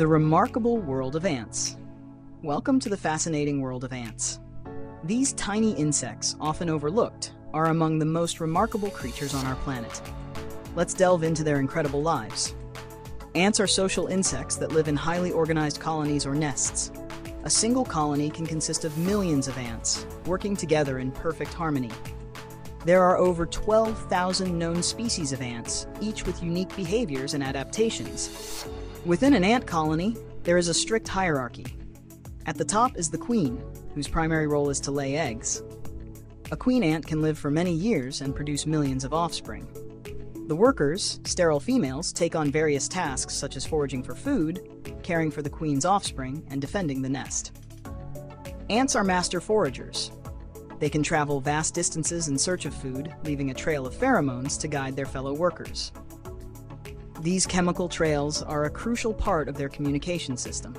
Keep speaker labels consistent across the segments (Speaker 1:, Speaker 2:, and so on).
Speaker 1: The remarkable world of ants. Welcome to the fascinating world of ants. These tiny insects, often overlooked, are among the most remarkable creatures on our planet. Let's delve into their incredible lives. Ants are social insects that live in highly organized colonies or nests. A single colony can consist of millions of ants, working together in perfect harmony. There are over 12,000 known species of ants, each with unique behaviors and adaptations. Within an ant colony, there is a strict hierarchy. At the top is the queen, whose primary role is to lay eggs. A queen ant can live for many years and produce millions of offspring. The workers, sterile females, take on various tasks such as foraging for food, caring for the queen's offspring, and defending the nest. Ants are master foragers, they can travel vast distances in search of food, leaving a trail of pheromones to guide their fellow workers. These chemical trails are a crucial part of their communication system.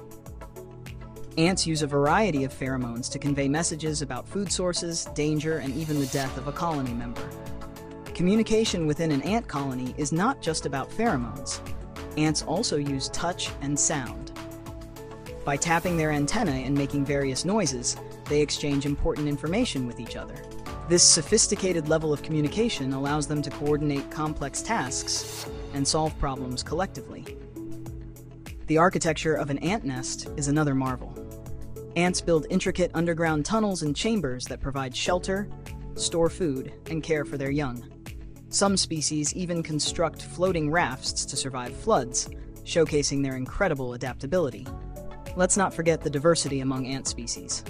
Speaker 1: Ants use a variety of pheromones to convey messages about food sources, danger, and even the death of a colony member. Communication within an ant colony is not just about pheromones. Ants also use touch and sound. By tapping their antennae and making various noises, they exchange important information with each other. This sophisticated level of communication allows them to coordinate complex tasks and solve problems collectively. The architecture of an ant nest is another marvel. Ants build intricate underground tunnels and chambers that provide shelter, store food, and care for their young. Some species even construct floating rafts to survive floods, showcasing their incredible adaptability. Let's not forget the diversity among ant species.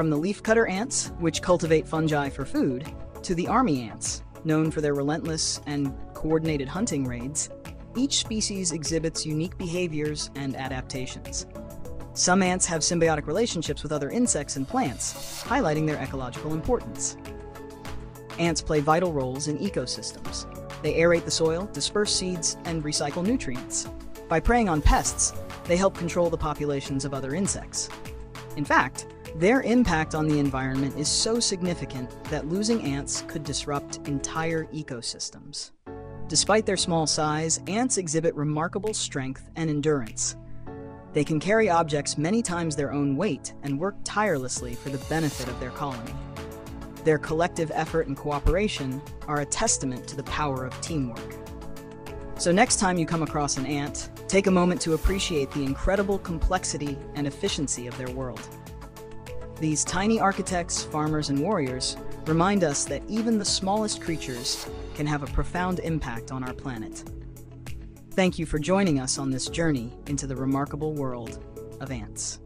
Speaker 1: From the leafcutter ants, which cultivate fungi for food, to the army ants, known for their relentless and coordinated hunting raids, each species exhibits unique behaviors and adaptations. Some ants have symbiotic relationships with other insects and plants, highlighting their ecological importance. Ants play vital roles in ecosystems. They aerate the soil, disperse seeds, and recycle nutrients. By preying on pests, they help control the populations of other insects. In fact, their impact on the environment is so significant that losing ants could disrupt entire ecosystems. Despite their small size, ants exhibit remarkable strength and endurance. They can carry objects many times their own weight and work tirelessly for the benefit of their colony. Their collective effort and cooperation are a testament to the power of teamwork. So next time you come across an ant, take a moment to appreciate the incredible complexity and efficiency of their world. These tiny architects, farmers, and warriors remind us that even the smallest creatures can have a profound impact on our planet. Thank you for joining us on this journey into the remarkable world of ants.